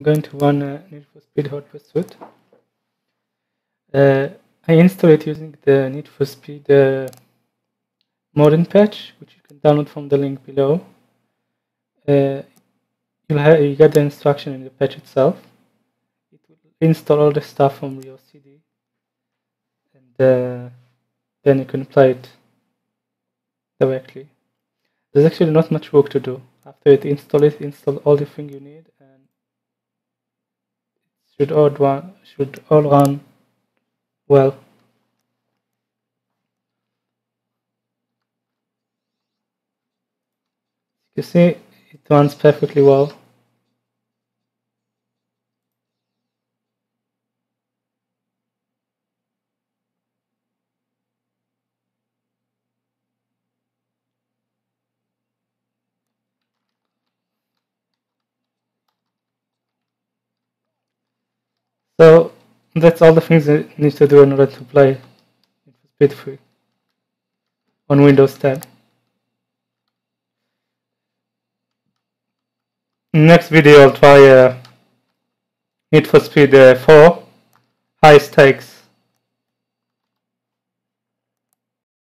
I'm going to run uh, Need for Speed Hot Pursuit. Uh, I install it using the Need for Speed uh, modern patch, which you can download from the link below. Uh, you'll have, you get the instruction in the patch itself. It will install all the stuff from your CD, and uh, then you can play it directly. There's actually not much work to do. After it install it, install all the thing you need, should all run should all run well. You see, it runs perfectly well. So that's all the things you needs to do in order to play Speed Free on Windows 10. Next video I'll try uh, Need for Speed uh, 4 High Stakes